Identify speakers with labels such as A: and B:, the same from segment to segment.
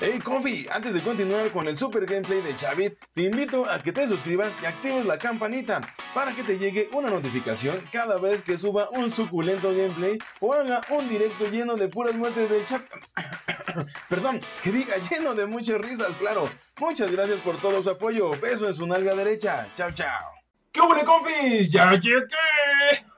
A: Hey Confi, antes de continuar con el super gameplay de Chavit, te invito a que te suscribas y actives la campanita para que te llegue una notificación cada vez que suba un suculento gameplay o haga un directo lleno de puras muertes del chat. Perdón, que diga lleno de muchas risas, claro. Muchas gracias por todo su apoyo. Beso en su nalga derecha. Chao, chao.
B: ¿Qué hubo, confis? ¡Ya llegué!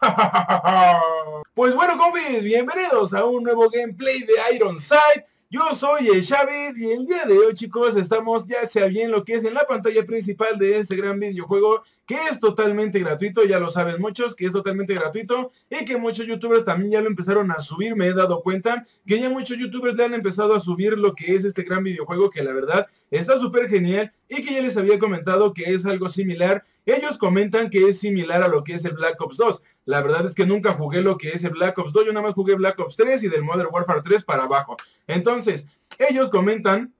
B: pues bueno, confis, bienvenidos a un nuevo gameplay de Ironside. Yo soy el Xavi y el día de hoy chicos estamos ya sea bien lo que es en la pantalla principal de este gran videojuego que es totalmente gratuito, ya lo saben muchos que es totalmente gratuito y que muchos youtubers también ya lo empezaron a subir, me he dado cuenta que ya muchos youtubers le han empezado a subir lo que es este gran videojuego que la verdad está súper genial y que ya les había comentado que es algo similar ellos comentan que es similar a lo que es el Black Ops 2. La verdad es que nunca jugué lo que es el Black Ops 2, yo nada más jugué Black Ops 3 y del Modern Warfare 3 para abajo. Entonces, ellos comentan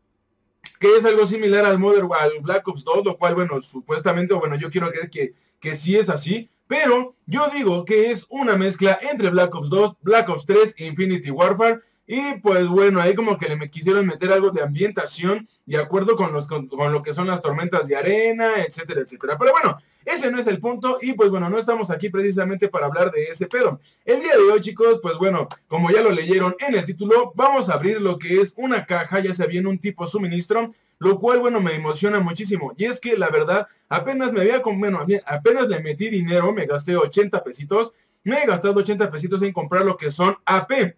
B: que es algo similar al Modern al Black Ops 2, lo cual, bueno, supuestamente, bueno, yo quiero creer que, que sí es así, pero yo digo que es una mezcla entre Black Ops 2, Black Ops 3 e Infinity Warfare, y pues bueno, ahí como que le me quisieron meter algo de ambientación de acuerdo con, los, con, lo que son las tormentas de arena, etcétera, etcétera. Pero bueno, ese no es el punto y pues bueno, no estamos aquí precisamente para hablar de ese pedo. El día de hoy chicos, pues bueno, como ya lo leyeron en el título, vamos a abrir lo que es una caja, ya sea bien un tipo suministro, lo cual bueno, me emociona muchísimo. Y es que la verdad, apenas me había, bueno, apenas le metí dinero, me gasté 80 pesitos, me he gastado 80 pesitos en comprar lo que son AP.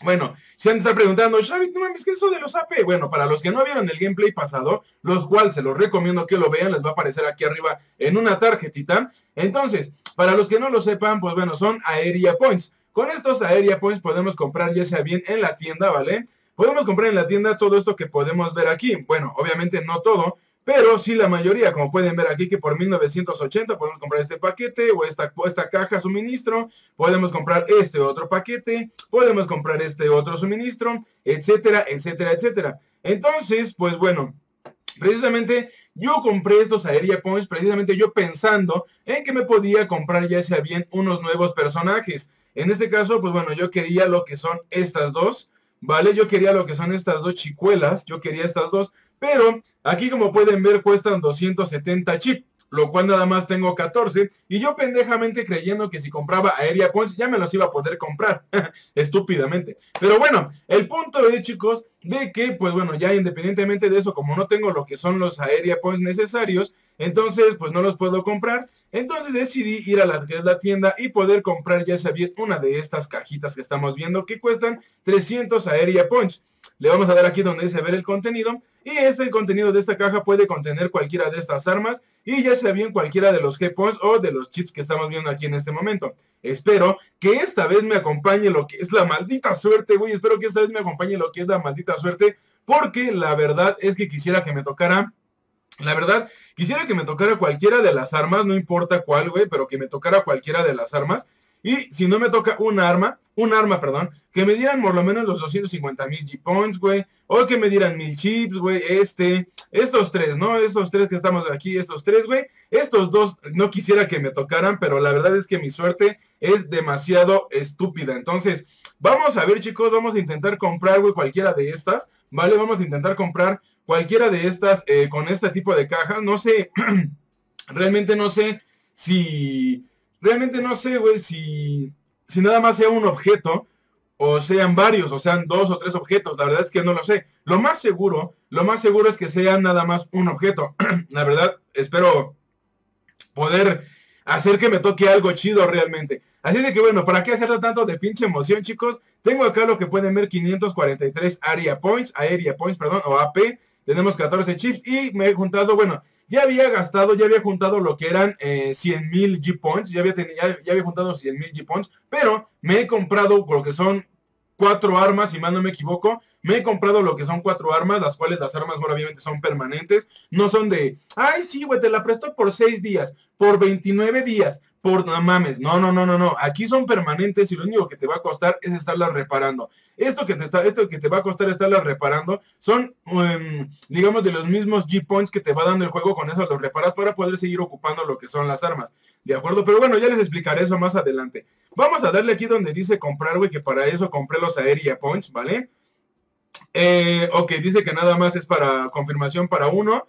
B: Bueno, se han de preguntando, Xavi, no mames, ¿qué es eso de los AP? Bueno, para los que no vieron el gameplay pasado, los cuales se los recomiendo que lo vean, les va a aparecer aquí arriba en una tarjetita. Entonces, para los que no lo sepan, pues bueno, son Aeria Points. Con estos Aeria Points podemos comprar ya sea bien en la tienda, ¿vale? Podemos comprar en la tienda todo esto que podemos ver aquí. Bueno, obviamente no todo, pero sí la mayoría, como pueden ver aquí, que por 1980 podemos comprar este paquete o esta, esta caja suministro, podemos comprar este otro paquete, podemos comprar este otro suministro, etcétera, etcétera, etcétera. Entonces, pues bueno, precisamente yo compré estos Aeria Points, precisamente yo pensando en que me podía comprar ya sea bien unos nuevos personajes. En este caso, pues bueno, yo quería lo que son estas dos, ¿vale? Yo quería lo que son estas dos chicuelas, yo quería estas dos, pero aquí como pueden ver cuestan 270 chips lo cual nada más tengo 14, y yo pendejamente creyendo que si compraba Aeria Points ya me los iba a poder comprar, estúpidamente. Pero bueno, el punto es, chicos, de que, pues bueno, ya independientemente de eso, como no tengo lo que son los Aeria Points necesarios, entonces, pues no los puedo comprar. Entonces decidí ir a la, la tienda y poder comprar ya sabía una de estas cajitas que estamos viendo que cuestan 300 Aeria Points. Le vamos a dar aquí donde dice ver el contenido. Y este contenido de esta caja puede contener cualquiera de estas armas y ya sea bien cualquiera de los G-Points o de los chips que estamos viendo aquí en este momento. Espero que esta vez me acompañe lo que es la maldita suerte, güey. Espero que esta vez me acompañe lo que es la maldita suerte porque la verdad es que quisiera que me tocara la verdad, quisiera que me tocara cualquiera de las armas, no importa cuál, güey, pero que me tocara cualquiera de las armas. Y si no me toca un arma, un arma, perdón, que me dieran por lo menos los 250 mil G-Points, güey. O que me dieran mil chips, güey. Este, estos tres, ¿no? Estos tres que estamos aquí, estos tres, güey. Estos dos no quisiera que me tocaran, pero la verdad es que mi suerte es demasiado estúpida. Entonces, vamos a ver, chicos, vamos a intentar comprar, güey, cualquiera de estas, ¿vale? Vamos a intentar comprar cualquiera de estas eh, con este tipo de caja. No sé, realmente no sé si realmente no sé, güey, si, si nada más sea un objeto o sean varios, o sean dos o tres objetos, la verdad es que no lo sé. Lo más seguro, lo más seguro es que sea nada más un objeto. la verdad, espero poder hacer que me toque algo chido realmente. Así de que bueno, ¿para qué hacer tanto de pinche emoción, chicos? Tengo acá lo que pueden ver 543 area points, area points, perdón, o AP. Tenemos 14 chips y me he juntado, bueno, ya había gastado, ya había juntado lo que eran eh, 100 mil G-Points, ya había, ya, había juntado 100 mil G-Points, pero me he comprado lo que son cuatro armas, si mal no me equivoco. Me he comprado lo que son cuatro armas, las cuales las armas, bueno, obviamente son permanentes. No son de, ay, sí, güey, te la presto por seis días, por 29 días, por no mames, no, no, no, no, no. Aquí son permanentes y lo único que te va a costar es estarlas reparando. Esto que te está, esto que te va a costar estarlas reparando son, em, digamos, de los mismos G-Points que te va dando el juego, con eso los reparas para poder seguir ocupando lo que son las armas. ¿De acuerdo? Pero bueno, ya les explicaré eso más adelante. Vamos a darle aquí donde dice comprar, güey, que para eso compré los Aeria Points, ¿vale? Eh, ok, dice que nada más es para confirmación para uno.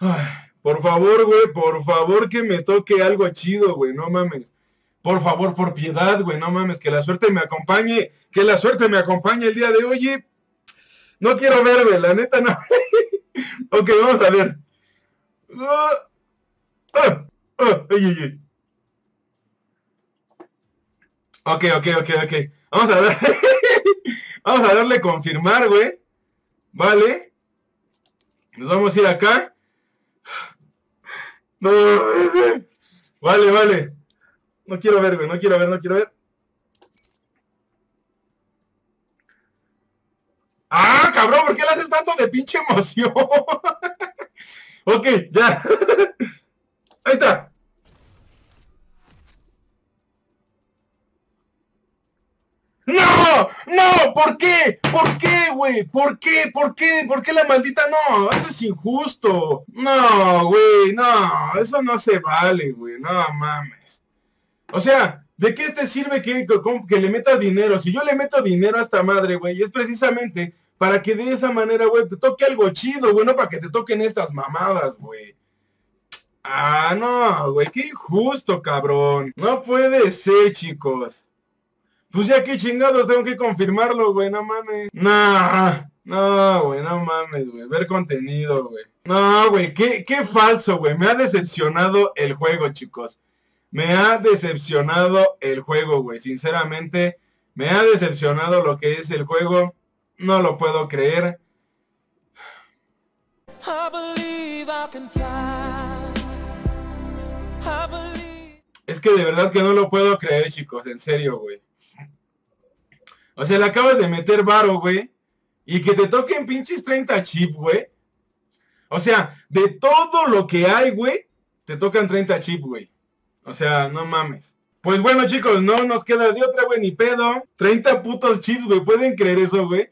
B: Ay. Por favor, güey, por favor que me toque algo chido, güey, no mames. Por favor, por piedad, güey, no mames, que la suerte me acompañe, que la suerte me acompañe el día de hoy. No quiero ver, güey, la neta no. ok, vamos a ver. Ok, ok, ok, ok. Vamos a ver. vamos a darle confirmar, güey. Vale. Nos vamos a ir acá. No, vale, vale. No quiero ver, güey, no quiero ver, no quiero ver. Ah, cabrón, ¿por qué le haces tanto de pinche emoción? ok, ya. Ahí está. ¡No! ¿Por qué? ¿Por qué, güey? ¿Por qué? ¿Por qué? ¿Por qué la maldita no? Eso es injusto. No, güey, no. Eso no se vale, güey. No mames. O sea, ¿de qué te sirve que, que, le metas dinero? Si yo le meto dinero a esta madre, güey, es precisamente para que de esa manera, güey, te toque algo chido, güey, no para que te toquen estas mamadas, güey. Ah, no, güey, qué injusto, cabrón. No puede ser, chicos. Pues ya que chingados tengo que confirmarlo, güey, no mames. No, no, güey, no mames, güey. Ver contenido, güey. No, güey, qué, qué falso, güey. Me ha decepcionado el juego, chicos. Me ha decepcionado el juego, güey. Sinceramente, me ha decepcionado lo que es el juego. No lo puedo creer. Es que de verdad que no lo puedo creer, chicos. En serio, güey. O sea, le acabas de meter varo, güey. Y que te toquen pinches 30 chip, güey. O sea, de todo lo que hay, güey, te tocan 30 chip, güey. O sea, no mames. Pues bueno, chicos, no nos queda de otra, güey, ni pedo. 30 putos chips, güey. ¿Pueden creer eso, güey?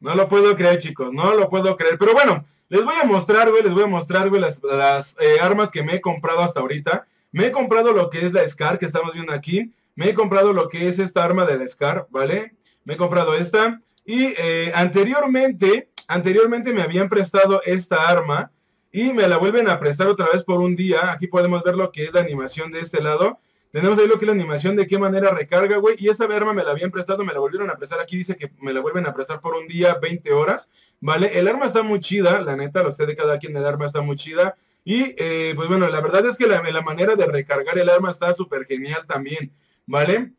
B: No lo puedo creer, chicos. No lo puedo creer. Pero bueno, les voy a mostrar, güey. Les voy a mostrar, güey, las, eh, armas que me he comprado hasta ahorita. Me he comprado lo que es la SCAR que estamos viendo aquí. Me he comprado lo que es esta arma del SCAR, ¿vale? Me he comprado esta. Y eh, anteriormente, anteriormente me habían prestado esta arma y me la vuelven a prestar otra vez por un día. Aquí podemos ver lo que es la animación de este lado. Tenemos ahí lo que es la animación de qué manera recarga, güey. Y esta arma me la habían prestado, me la volvieron a prestar. Aquí dice que me la vuelven a prestar por un día, 20 horas. ¿Vale? El arma está muy chida, la neta, lo que sé de cada quien, el arma está muy chida. Y eh, pues bueno, la verdad es que la, la manera de recargar el arma está súper genial también. ¿Vale?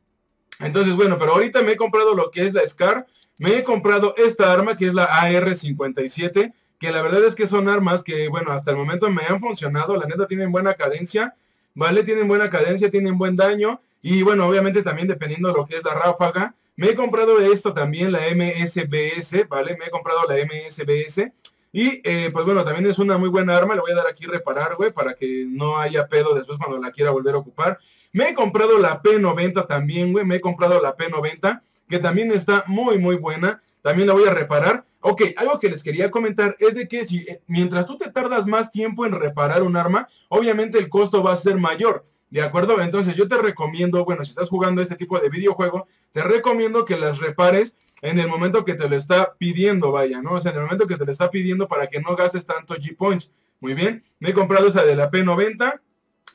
B: Entonces, bueno, pero ahorita me he comprado lo que es la SCAR, me he comprado esta arma que es la AR-57, que la verdad es que son armas que, bueno, hasta el momento me han funcionado, la neta tienen buena cadencia, ¿vale? Tienen buena cadencia, tienen buen daño, y bueno, obviamente también dependiendo de lo que es la ráfaga, me he comprado esto también, la MSBS, ¿vale? Me he comprado la MSBS, y eh, pues bueno, también es una muy buena arma, le voy a dar aquí reparar, güey, para que no haya pedo después cuando la quiera volver a ocupar. Me he comprado la P90 también, güey, me he comprado la P90, que también está muy, muy buena. También la voy a reparar. Ok, algo que les quería comentar es de que si eh, mientras tú te tardas más tiempo en reparar un arma, obviamente el costo va a ser mayor. ¿De acuerdo? Entonces yo te recomiendo, bueno, si estás jugando este tipo de videojuego, te recomiendo que las repares en el momento que te lo está pidiendo, vaya, ¿no? O sea, en el momento que te lo está pidiendo para que no gastes tanto G-Points. Muy bien, me he comprado esa de la P90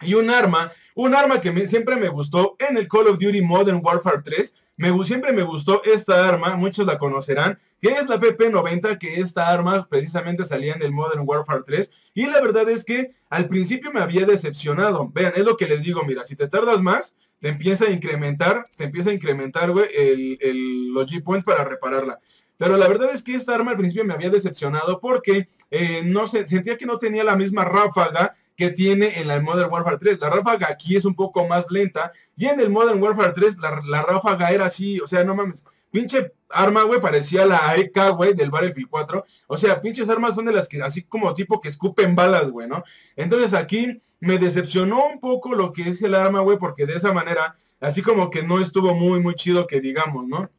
B: y un arma, un arma que siempre me gustó en el Call of Duty Modern Warfare 3. Me, siempre me gustó esta arma, muchos la conocerán, que es la PP90, que esta arma precisamente salía en el Modern Warfare 3. Y la verdad es que al principio me había decepcionado. Vean, es lo que les digo, mira, si te tardas más, te empieza a incrementar, te empieza a incrementar, güey, el, el, los G-Points para repararla. Pero la verdad es que esta arma al principio me había decepcionado porque eh, no sé, sentía que no tenía la misma ráfaga que tiene en la Modern Warfare 3. La ráfaga aquí es un poco más lenta y en el Modern Warfare 3 la, la ráfaga era así, o sea, no mames, pinche arma, güey, parecía la AEK, güey, del Battlefield 4. O sea, pinches armas son de las que, así como tipo que escupen balas, güey, ¿no? Entonces aquí me decepcionó un poco lo que es el arma, güey, porque de esa manera, así como que no estuvo muy, muy chido que digamos, ¿no?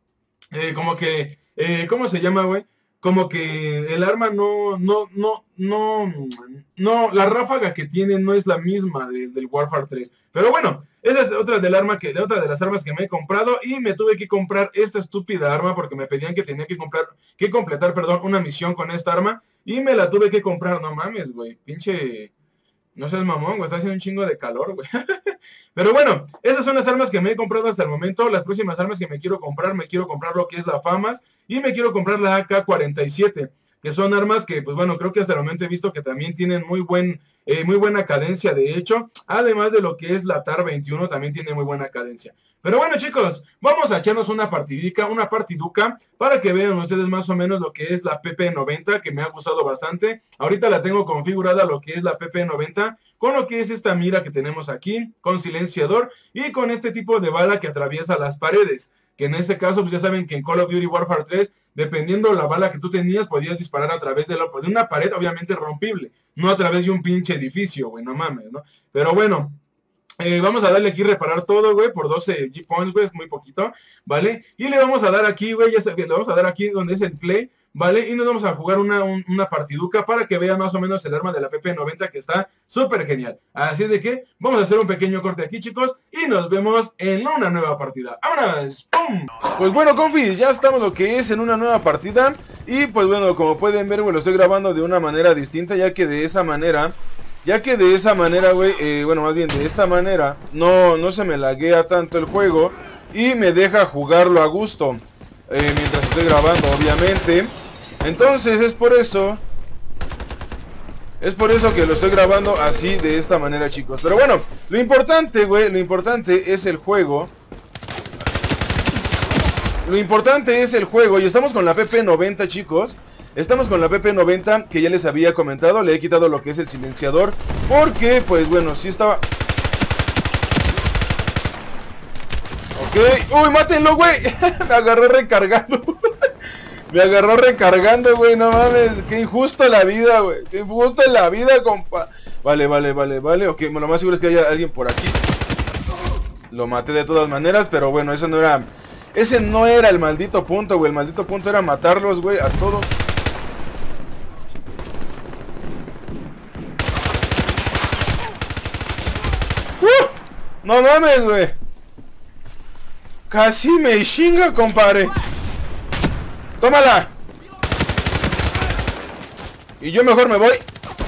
B: Eh, como que, eh, ¿cómo se llama, güey? Como que el arma no, no, no, no, no, la ráfaga que tiene no es la misma del Warfare 3. Pero bueno, esa es otra del arma que, de otra de las armas que me he comprado y me tuve que comprar esta estúpida arma porque me pedían que tenía que comprar, que completar, perdón, una misión con esta arma y me la tuve que comprar, no mames, güey, pinche, no seas mamón, güey, está haciendo un chingo de calor, güey. Pero bueno, esas son las armas que me he comprado hasta el momento. Las próximas armas que me quiero comprar, me quiero comprar lo que es la FAMAS y me quiero comprar la AK-47 que son armas que, pues bueno, creo que hasta el momento he visto que también tienen muy, buen, eh, muy buena cadencia, de hecho, además de lo que es la TAR 21, también tiene muy buena cadencia. Pero bueno, chicos, vamos a echarnos una partidica, una partiduca, para que vean ustedes más o menos lo que es la PP90, que me ha gustado bastante. Ahorita la tengo configurada lo que es la PP90, con lo que es esta mira que tenemos aquí, con silenciador y con este tipo de bala que atraviesa las paredes que en este caso, pues ya saben que en Call of Duty Warfare 3, dependiendo la bala que tú tenías, podías disparar a través de, de una pared, obviamente rompible, no a través de un pinche edificio, güey, no mames, ¿no? Pero bueno, eh, vamos a darle aquí reparar todo, güey, por 12 G-Points, güey, es muy poquito, ¿vale? Y le vamos a dar aquí, güey, ya le vamos a dar aquí donde es el play, ¿vale? Y nos vamos a jugar una, una partiduca para que vean más o menos el arma de la PP90 que está súper genial. Así de que vamos a hacer un pequeño corte aquí, chicos, y nos vemos en una nueva partida. ¡Vámonos! ¡Pum!
A: Pues bueno, confis, ya estamos lo que es en una nueva partida. Y pues bueno, como pueden ver, güey, lo estoy grabando de una manera distinta, ya que de esa manera... Ya que de esa manera, güey, eh, bueno, más bien de esta manera, no, no se me laguea tanto el juego y me deja jugarlo a gusto. Eh, mientras estoy grabando, obviamente. Entonces es por eso Es por eso que lo estoy grabando así de esta manera chicos. Pero bueno, lo importante güey, lo importante es el juego. Lo importante es el juego Y estamos con la PP90 chicos. Estamos con la PP90 que ya les había comentado Le he quitado lo que es el silenciador Porque pues bueno, si estaba Ok, uy, mátenlo güey. Me agarré recargando me agarró recargando, güey, no mames. Qué injusto la vida, güey. Qué injusto la vida, compa. Vale, vale, vale, vale. Ok, lo más seguro es que haya alguien por aquí. Lo maté de todas maneras, pero bueno, eso no era... Ese no era el maldito punto, güey. El maldito punto era matarlos, güey, a todos. ¡Uh! No mames, güey. Casi me chinga, compadre. ¡Tómala! Y yo mejor me voy.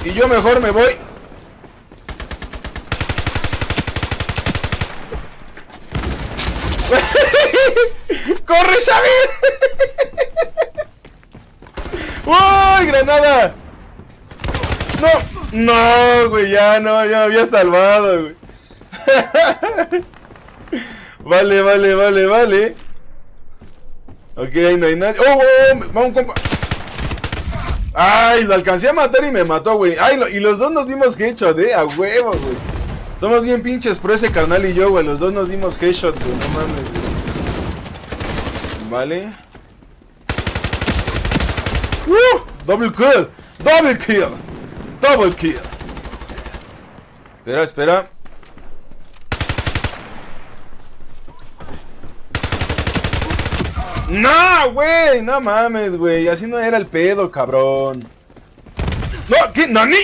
A: Y yo mejor me voy. ¡Corre, Xavi! ¡Uy, granada! ¡No! No, güey, ya no, ya me había salvado, güey. vale, vale, vale, vale. Ok, no hay nadie. ¡Oh, oh, oh! Vamos, compa. Ay, lo alcancé a matar y me mató, güey. Ay, y los dos nos dimos headshot, eh. A huevo, güey. Somos bien pinches pro ese canal y yo, güey. Los dos nos dimos headshot, güey. No mames, güey. Vale. ¡Uh! Double kill. Double kill. Double kill. Espera, espera. No, güey, no mames, güey. Así no era el pedo, cabrón. No, ¿qué? ¿Nani?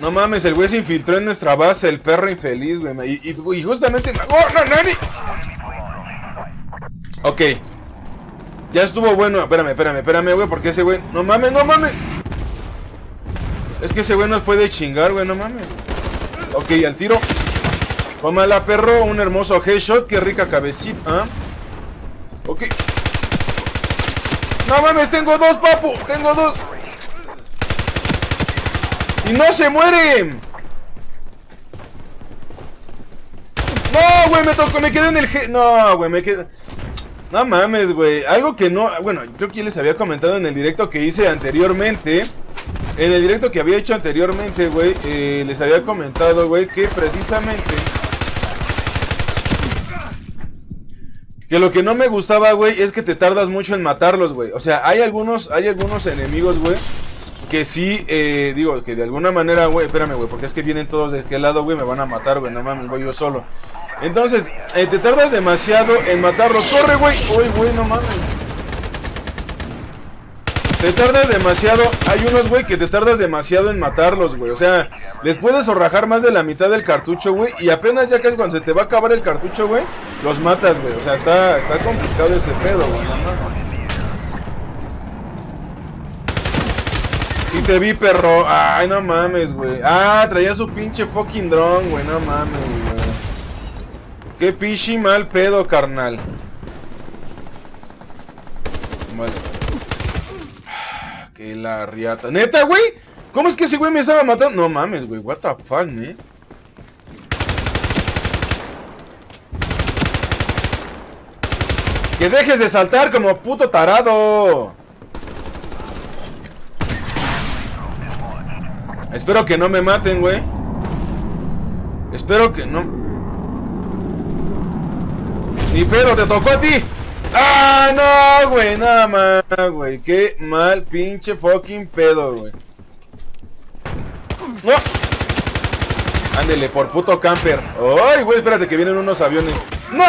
A: No mames, el güey se infiltró en nuestra base, el perro infeliz, güey. Y, justamente... ¡Oh, no, Nani! Ok. Ya estuvo bueno. Espérame, espérame, espérame, güey, porque ese güey... No mames, no mames. Es que ese güey nos puede chingar, güey, no mames. Ok, al tiro. Tómala, perro. Un hermoso headshot. Qué rica cabecita. ¿ah? Ok. No mames, tengo dos, papu. Tengo dos. Y no se mueren. No, güey, me tocó, me quedé en el. No, güey, me quedé. No mames, güey. Algo que no. Bueno, creo que les había comentado en el directo que hice anteriormente. En el directo que había hecho anteriormente, güey. Eh, les había comentado, güey, que precisamente
B: Que lo que no me gustaba, güey, es que te tardas mucho en matarlos, güey. O sea, hay algunos, hay algunos enemigos, güey, que sí, eh, digo, que de alguna manera, güey, espérame, güey, porque es que vienen todos de aquel lado, güey, me van a matar, güey, no mames, voy yo solo. Entonces, eh, te tardas demasiado en matarlos. ¡Corre, güey! ¡Uy, güey, no mames! Te tardas demasiado. Hay unos, güey, que te tardas demasiado en matarlos, güey. O sea, les puedes zorrajar más de la mitad del cartucho, güey. Y apenas ya que es cuando se te va a acabar el cartucho, güey, los matas, güey. O sea, está, está complicado ese pedo, güey. Sí te vi, perro. Ay, no mames, güey. Ah, traía su pinche fucking drone, güey. No mames, güey. Qué pichi mal pedo, carnal. Vale. La riata. ¿Neta, güey? ¿Cómo es que ese güey me estaba matando? No mames, güey. What the fuck. Que dejes de saltar como puto tarado. Espero que no me maten, güey. Espero que no... Ni pedo, te tocó a ti. ¡Ah, no, güey! Nada más, güey. Qué mal pinche fucking pedo, güey. ¡No! Ándele, por puto camper. ¡Ay, güey! Espérate que vienen unos aviones. ¡No!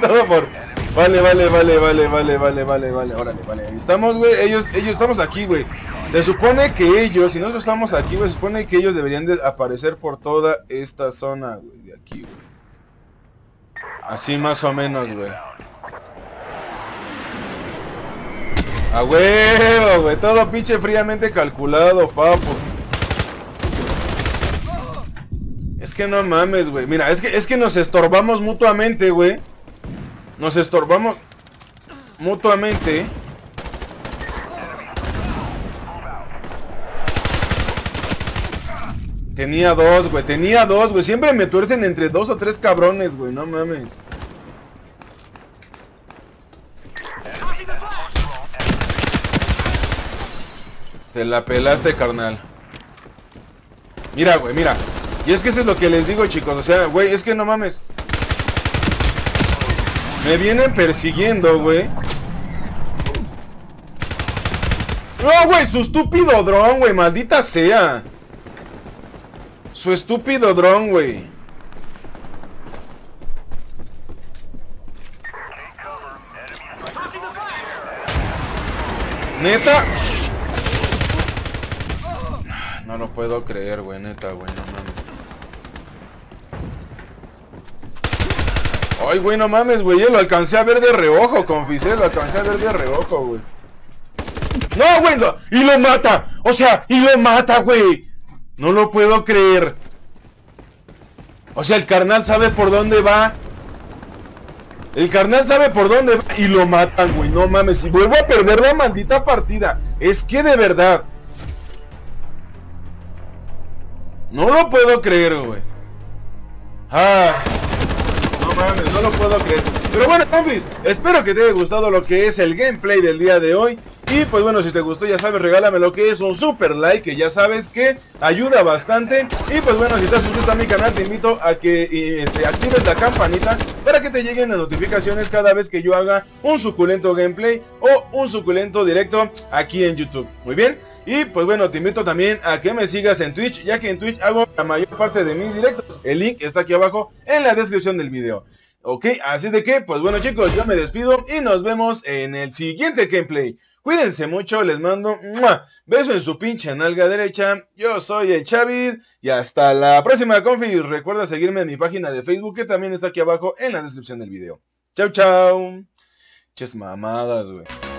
B: Todo por... Vale, vale, vale, vale, vale, vale, vale, vale. Órale, vale. Estamos, güey. Ellos, ellos estamos aquí, güey. Se supone que ellos, si nosotros estamos aquí, güey, se supone que ellos deberían de aparecer por toda esta zona, güey, de aquí, güey. Así más o menos, güey. A huevo, güey. Todo pinche fríamente calculado, papo. Es que no mames, güey. Mira, es que, es que nos estorbamos mutuamente, güey. Nos estorbamos mutuamente. Tenía dos, güey. Tenía dos, güey. Siempre me tuercen entre dos o tres cabrones, güey. No mames. Te la pelaste, carnal. Mira, güey, mira. Y es que eso es lo que les digo, chicos. O sea, güey, es que no mames. Me vienen persiguiendo, güey. No, güey, su estúpido dron, güey. Maldita sea. Su estúpido dron, güey. Neta. No lo puedo creer, güey, neta, güey, no mames. Ay, güey, no mames, güey, yo lo alcancé a ver de reojo, confisé, lo alcancé a ver de reojo, güey. No, güey, y lo mata. O sea, y lo mata, güey. No lo puedo creer. O sea, el carnal sabe por dónde va. El carnal sabe por dónde va y lo matan, güey. No mames, y vuelvo a perder la maldita partida. Es que de verdad. No lo puedo creer, güey. Ah. No mames, no lo puedo creer. Pero bueno, compis, espero que te haya gustado lo que es el gameplay del día de hoy. Y pues bueno, si te gustó ya sabes, regálame lo que es un super like, que ya sabes que ayuda bastante. Y pues bueno, si estás suscrito a mi canal, te invito a que este, actives la campanita para que te lleguen las notificaciones cada vez que yo haga un suculento gameplay o un suculento directo aquí en YouTube. Muy bien. Y pues bueno, te invito también a que me sigas en Twitch, ya que en Twitch hago la mayor parte de mis directos. El link está aquí abajo en la descripción del video. Ok, así de que, pues bueno chicos, yo me despido y nos vemos en el siguiente gameplay. Cuídense mucho, les mando un beso en su pinche nalga derecha. Yo soy el Chavid y hasta la próxima confi. Recuerda seguirme en mi página de Facebook que también está aquí abajo en la descripción del video. Chau, chau. Ches mamadas, güey.